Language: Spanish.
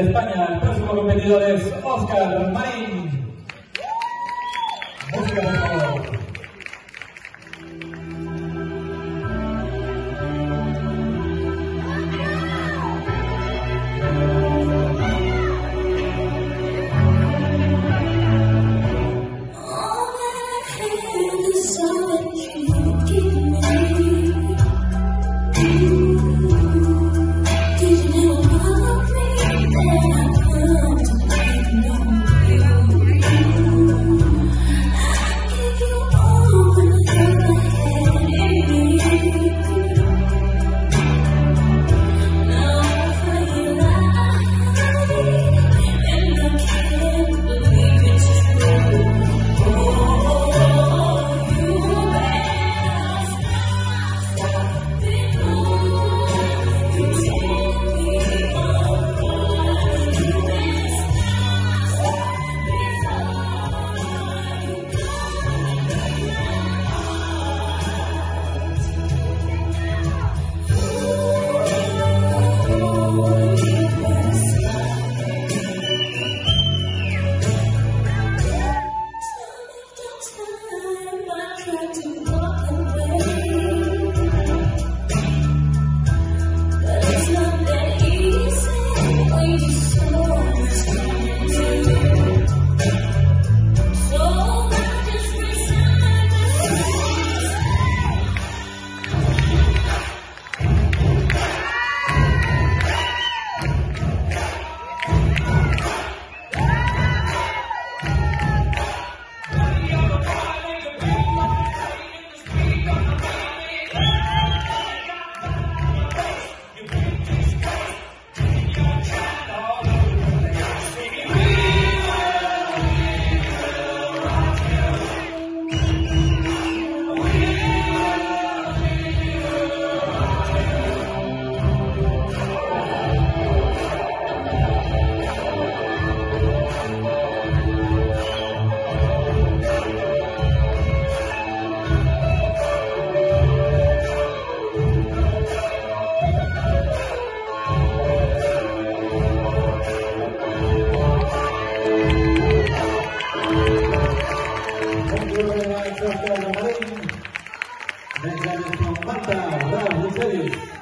España, el próximo competidor es Oscar Marín. Música, But it's not that easy when you're Thank you very much, Dr. Lorraine. Next up is from Manta, Rav Lucelis.